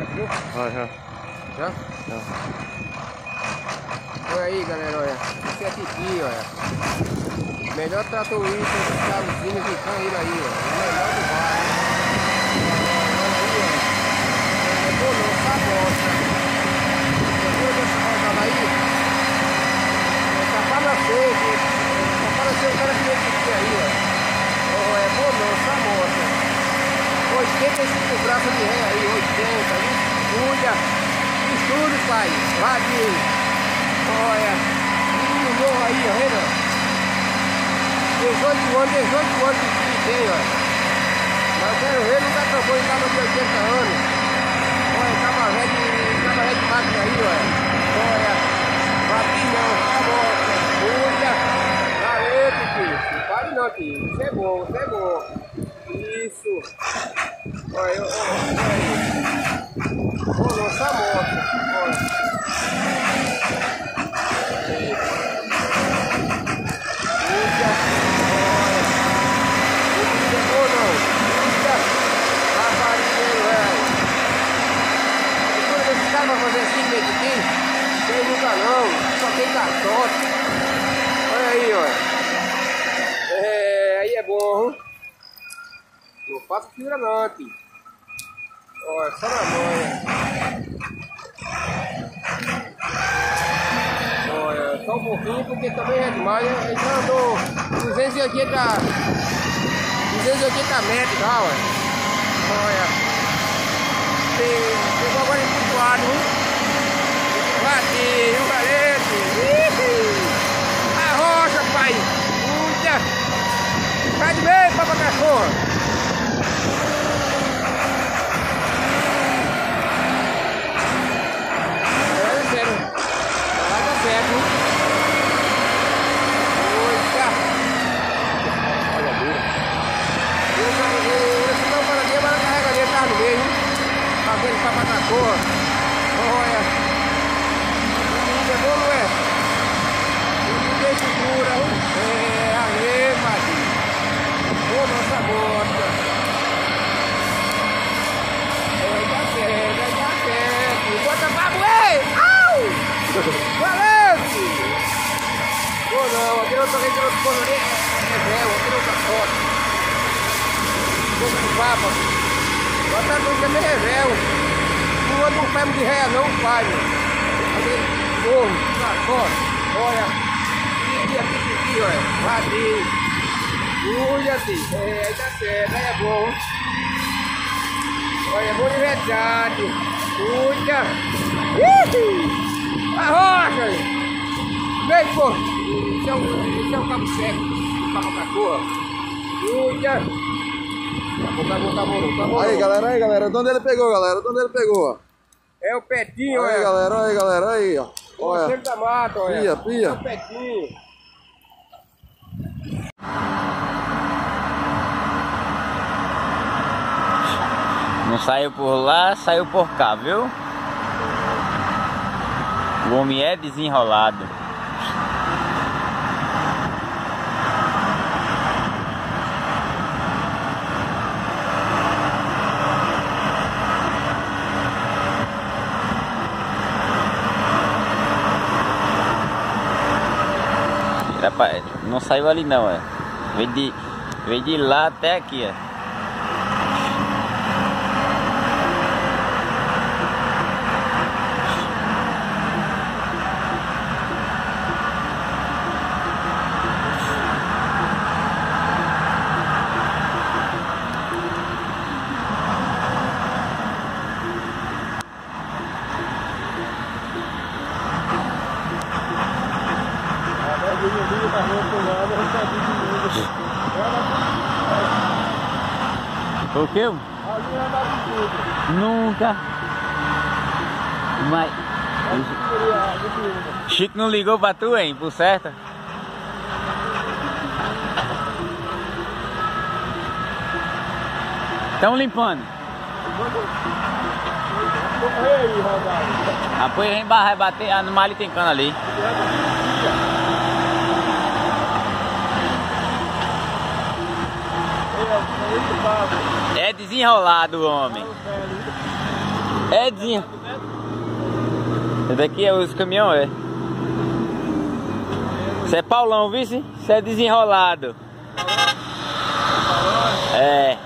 Ah, já. Já? Já. Olha aí, galera, olha. Esse é Titi, olha. Melhor tratorista dos Carlos que estão indo aí, ó. O melhor do bairro. Olha aí, ó. É bom não, tá bosta. Entendeu dessa rodada aí? É capaz na frente. É capaz de ser o cara que vem aqui aí, ó. Oh, é bom não, tá bosta. 85 braços de ré aí, 80, viu? Cuida. Estudo, pai. Vadinho. Olha. Menino novo aí, ó, vendo? 18 anos, 18 anos que tem, ó. Mas eu quero ver, tá tão bom, ele tava de 80 anos. Olha, tava velho, tava velho de máquina aí, olha. Olha. Tá bom. Cuida. Valeu, filho. Não pare não, filho. Isso é bom, isso é bom. Isso. Olha, eu, olha, aí. Ô, nossa moto. Olha. Cara vai fazer assim, meio que tem. Nunca não. Só tem caixote. Olha aí, olha. É, aí é bom. Não faço fibra não, filho. Olha, só na manha. Olha, só um pouquinho porque também é demais. Ele já andou 280, 280 metros já, olha. Olha. Pegou agora empuxado, hein? Vadinho, valente. A rocha, pai. Cuida. Vai de meio, papai cachorro. É sério. Lá tá certo. hein? Poxa. Olha dura. Esse não para aqui, mas carregaria tá no meio. hein? Aquele papai cachorro. Olha. Isso é bom, não é? Ninguém segura, hein? É, aí, Madinho. Ô, nossa bota. Vai dar certo, vai dar certo. Bota pra moer! Au! Filho! Pô, não, aquele outro aquele outro pô, ali é velho, aquele outro foto. Boca de papa. Bota a coisa é velho. Não anda um pé de ré, não, pai. Aquele morro, tá só. Olha. Aqui, aqui, aqui, olha. Vadinho. Cuida, filho. É, aí tá certo, aí é bom. Olha, bom de verdade. Cuida. Ih! A rocha! Vem, pô! Esse é o, esse é o cabo seco. Cabo da cor. Cuida. Acabou, acabou, acabou, acabou. Aí, galera, aí, galera. De onde ele pegou, galera? De onde ele pegou? É o petinho, Aí, olha. galera, aí, galera, aí, ó. O Olha. da mata, olha. Pia, pia. É o petinho. Não saiu por lá, saiu por cá, viu? O homem é desenrolado. Rapaz, não saiu ali não, é. Veio de, veio de lá até aqui, O que? Nunca. Mas. Chico não ligou pra tu, hein? Por certo? Estão limpando. Apoio a gente vai bater. Ah, no mar ali tem cana ali. É desenrolado homem. É desenrolado. Esse daqui é os caminhão, é? Você é Paulão, vice? Você é desenrolado. É.